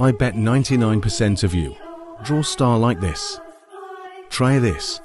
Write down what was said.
I bet 99% of you draw star like this. Try this.